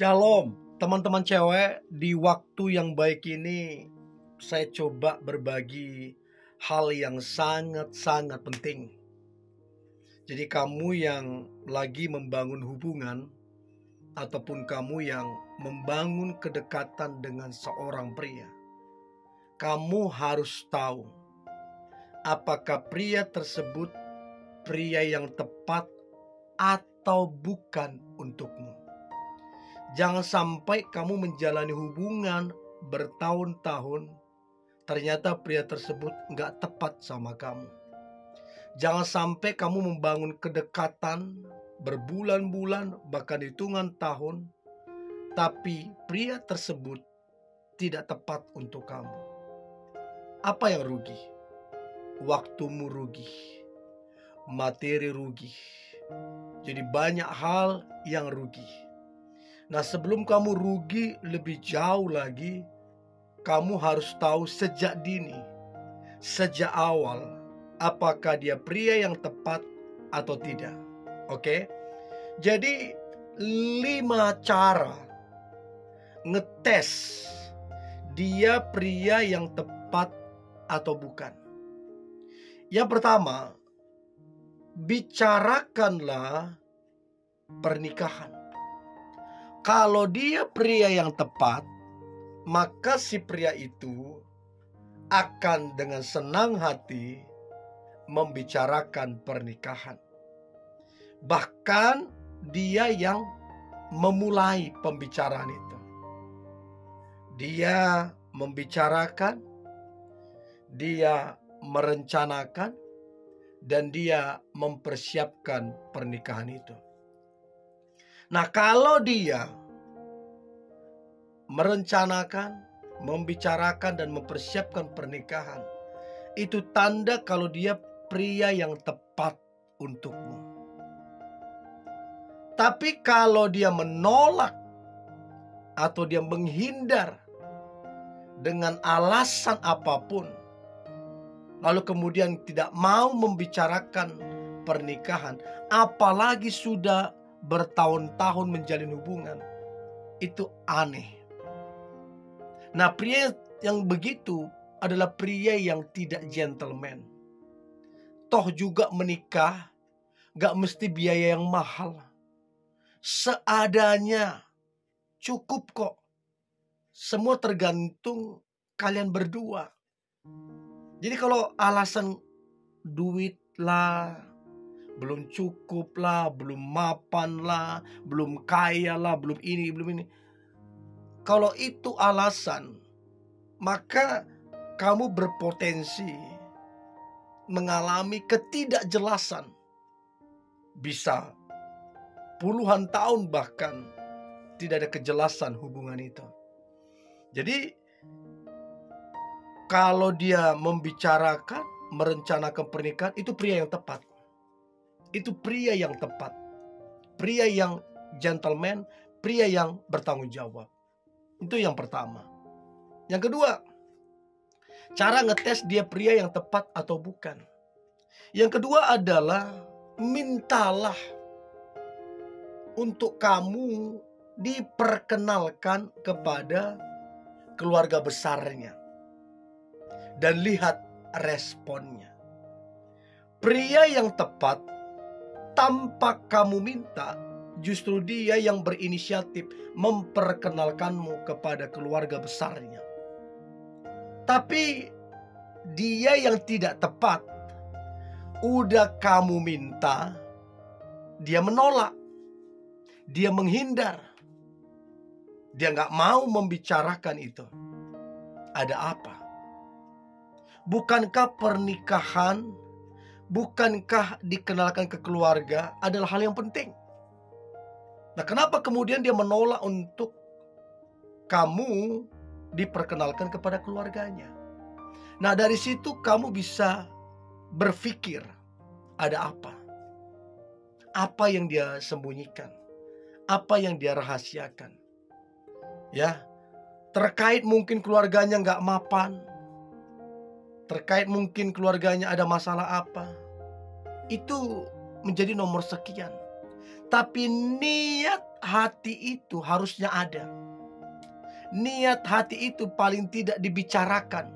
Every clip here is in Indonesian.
Shalom, teman-teman cewek. Di waktu yang baik ini, saya coba berbagi hal yang sangat-sangat penting. Jadi, kamu yang lagi membangun hubungan, ataupun kamu yang membangun kedekatan dengan seorang pria, kamu harus tahu apakah pria tersebut pria yang tepat atau bukan untukmu. Jangan sampai kamu menjalani hubungan bertahun-tahun, ternyata pria tersebut nggak tepat sama kamu. Jangan sampai kamu membangun kedekatan berbulan-bulan, bahkan hitungan tahun, tapi pria tersebut tidak tepat untuk kamu. Apa yang rugi? Waktumu rugi, materi rugi. Jadi, banyak hal yang rugi Nah, sebelum kamu rugi lebih jauh lagi, kamu harus tahu sejak dini, sejak awal, apakah dia pria yang tepat atau tidak. Oke, jadi lima cara ngetes dia pria yang tepat atau bukan. Yang pertama, bicarakanlah pernikahan. Kalau dia pria yang tepat, maka si pria itu akan dengan senang hati membicarakan pernikahan. Bahkan dia yang memulai pembicaraan itu. Dia membicarakan, dia merencanakan, dan dia mempersiapkan pernikahan itu. Nah, kalau dia merencanakan, membicarakan dan mempersiapkan pernikahan, itu tanda kalau dia pria yang tepat untukmu. Tapi kalau dia menolak atau dia menghindar dengan alasan apa pun, lalu kemudian tidak mau membicarakan pernikahan, apalagi sudah bertahun-tahun menjalin hubungan itu aneh. Nah, pria yang begitu adalah pria yang tidak gentleman. Toh juga menikah gak mesti biaya yang mahal. Seadanya cukup kok. Semua tergantung kalian berdua. Jadi kalau alasan duit lah, belum cukup lah, belum mapan lah, belum kaya lah, belum ini, belum ini. Kalau itu alasan, maka kamu berpotensi mengalami ketidakjelasan. Bisa puluhan tahun bahkan tidak ada kejelasan hubungan itu. Jadi kalau dia membicarakan, merencanakan pernikahan itu pria yang tepat itu pria yang tepat. Pria yang gentleman, pria yang bertanggung jawab. Itu yang pertama. Yang kedua, cara ngetes dia pria yang tepat atau bukan. Yang kedua adalah mintalah untuk kamu diperkenalkan kepada keluarga besarnya. Dan lihat responnya. Pria yang tepat tanpa kamu minta, justru dia yang berinisiatif memperkenalkanmu kepada keluarga besarnya. Tapi dia yang tidak tepat, udah kamu minta, dia menolak, dia menghindar, dia nggak mau membicarakan itu. Ada apa? Bukankah pernikahan bukankah dikenalkan ke keluarga adalah hal yang penting? Nah, kenapa kemudian dia menolak untuk kamu diperkenalkan kepada keluarganya? Nah, dari situ kamu bisa berpikir ada apa? Apa yang dia sembunyikan? Apa yang dia rahasiakan? Ya, terkait mungkin keluarganya nggak mapan, terkait mungkin keluarganya ada masalah apa, itu menjadi nomor sekian. Tapi niat hati itu harusnya ada. Niat hati itu paling tidak dibicarakan.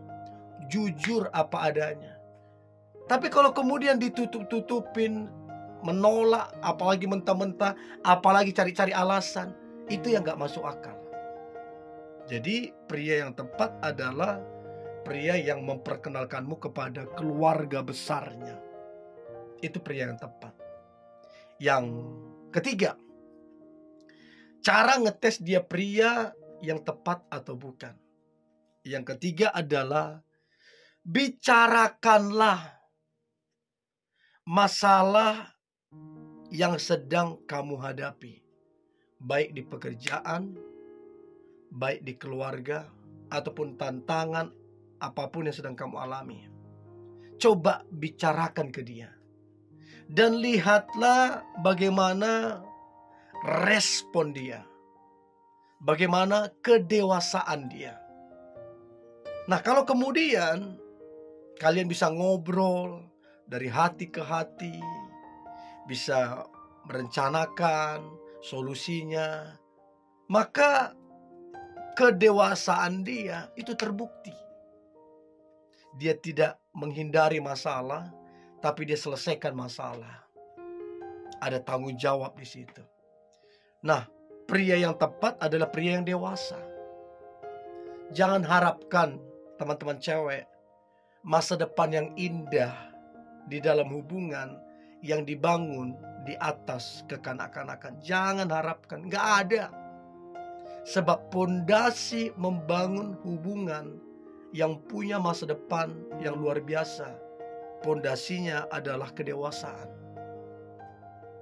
Jujur apa adanya. Tapi kalau kemudian ditutup-tutupin, menolak, apalagi mentah-mentah, apalagi cari-cari alasan, itu yang gak masuk akal. Jadi pria yang tepat adalah pria yang memperkenalkanmu kepada keluarga besarnya. Itu pria yang tepat. Yang ketiga, cara ngetes dia pria yang tepat atau bukan. Yang ketiga adalah bicarakanlah masalah yang sedang kamu hadapi, baik di pekerjaan, baik di keluarga, ataupun tantangan apa pun yang sedang kamu alami. Coba bicarakan ke dia, dan lihatlah bagaimana respon dia, bagaimana kedewasaan dia. Nah, kalau kemudian kalian bisa ngobrol dari hati ke hati, bisa merencanakan solusinya, maka kedewasaan dia itu terbukti. Dia tidak menghindari masalah, tapi dia selesaikan masalah. Ada tanggung jawab di situ. Nah, pria yang tepat adalah pria yang dewasa. Jangan harapkan teman-teman cewek masa depan yang indah di dalam hubungan yang dibangun di atas kekanak-kanakan. Jangan harapkan, nggak ada. Sebab pondasi membangun hubungan yang punya masa depan yang luar biasa. Pondasinya adalah kedewasaan.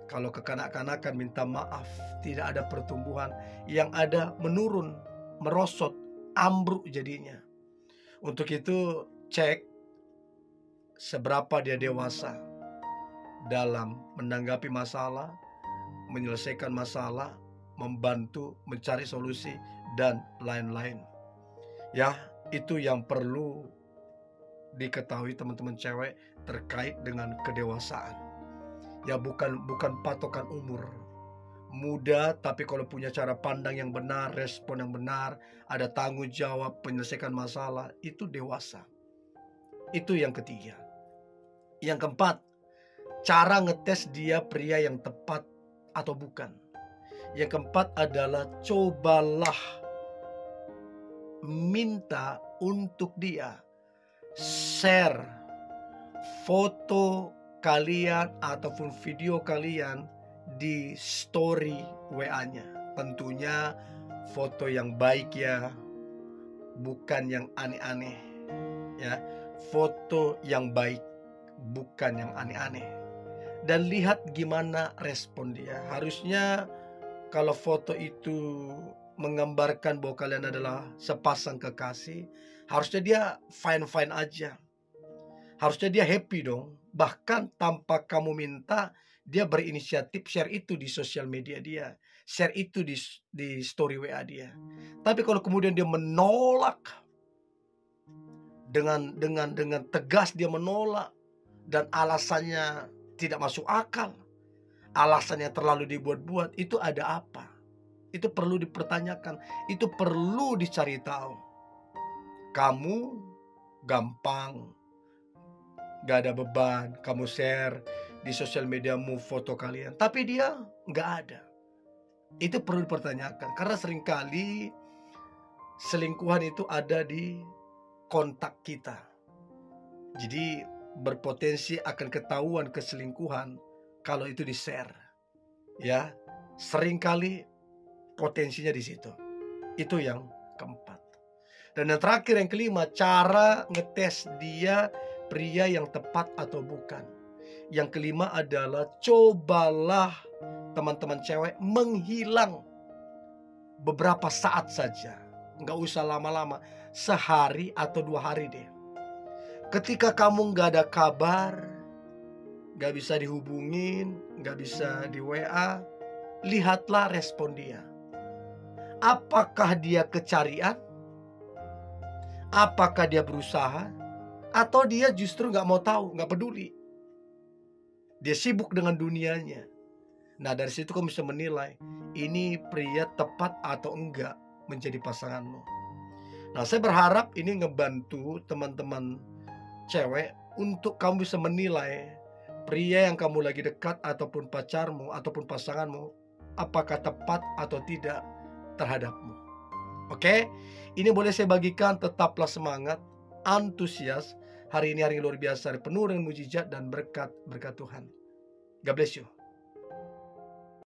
Kalau kekanak-kanakan minta maaf, tidak ada pertumbuhan, yang ada menurun, merosot, ambruk jadinya. Untuk itu cek seberapa dia dewasa dalam menanggapi masalah, menyelesaikan masalah, membantu mencari solusi dan lain-lain. Ya, itu yang perlu diketahui teman-teman cewek terkait dengan kedewasaan. Ya bukan bukan patokan umur. Muda tapi kalau punya cara pandang yang benar, respon yang benar, ada tanggung jawab penyelesaian masalah, itu dewasa. Itu yang ketiga. Yang keempat, cara ngetes dia pria yang tepat atau bukan. Yang keempat adalah cobalah minta untuk dia share foto kalian ataupun video kalian di story WA-nya. Tentunya foto yang baik ya, bukan yang aneh-aneh. Ya, foto yang baik, bukan yang aneh-aneh dan lihat gimana respon dia. Harusnya kalau foto itu menggambarkan bahwa kalian adalah sepasang kekasih, harusnya dia fine-fine aja. Harusnya dia happy dong. Bahkan tanpa kamu minta, dia berinisiatif share itu di sosial media dia. Share itu di, di story WA dia. Tapi kalau kemudian dia menolak dengan dengan dengan tegas dia menolak dan alasannya tidak masuk akal. Alasannya terlalu dibuat-buat itu ada apa? Itu perlu dipertanyakan, itu perlu dicari tahu. Kamu gampang, gak ada beban, kamu share di sosial mediamu foto kalian, tapi dia gak ada. Itu perlu dipertanyakan karena sering kali selingkuhan itu ada di kontak kita. Jadi berpotensi akan ketahuan keselingkuhan kalau itu di-share. Ya, sering kali potensinya di situ. Itu yang keempat. Dan yang terakhir yang kelima, cara ngetes dia pria yang tepat atau bukan. Yang kelima adalah cobalah teman-teman cewek menghilang beberapa saat saja. Nggak usah lama-lama, sehari atau dua hari deh Ketika kamu nggak ada kabar, nggak bisa dihubungin, nggak bisa di WA, lihatlah respon dia. Apakah dia kecarian? Apakah dia berusaha? Atau dia justru nggak mau tahu, nggak peduli. Dia sibuk dengan dunianya. Nah, dari situ kamu bisa menilai ini pria tepat atau enggak menjadi pasanganmu. Nah, saya berharap ini ngebantu teman-teman cewek untuk kamu bisa menilai pria yang kamu lagi dekat ataupun pacarmu ataupun pasanganmu apakah tepat atau tidak terhadapmu. Oke, ini boleh saya bagikan tetaplah semangat, antusias. Hari ini hari yang luar biasa, penuh dengan mujizat dan berkat berkat Tuhan. God bless you.